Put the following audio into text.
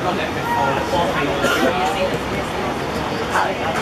project before the fourth week.